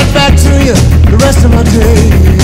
right back to you the rest of my days.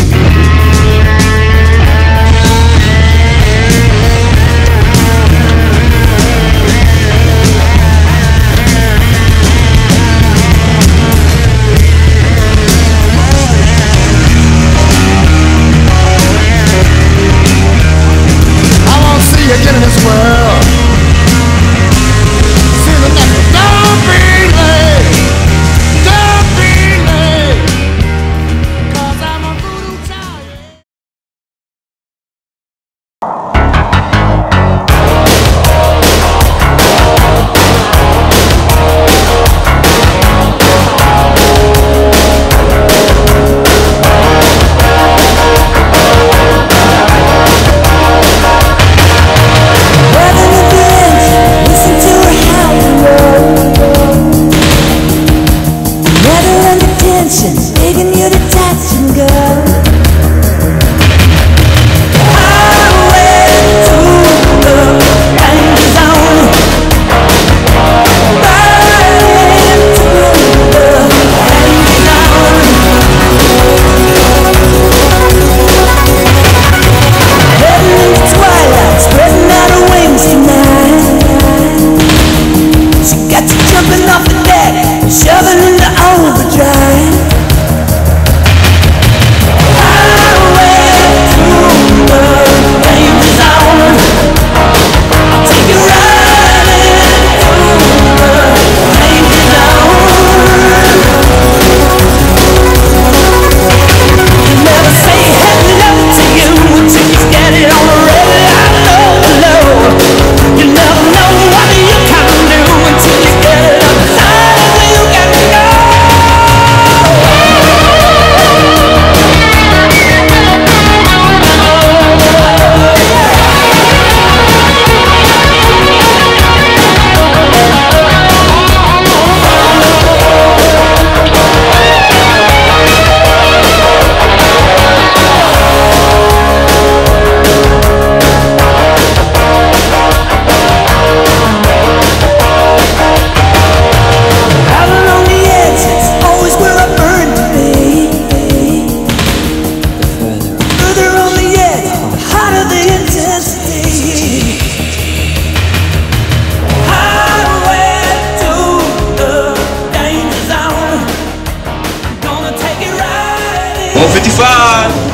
155.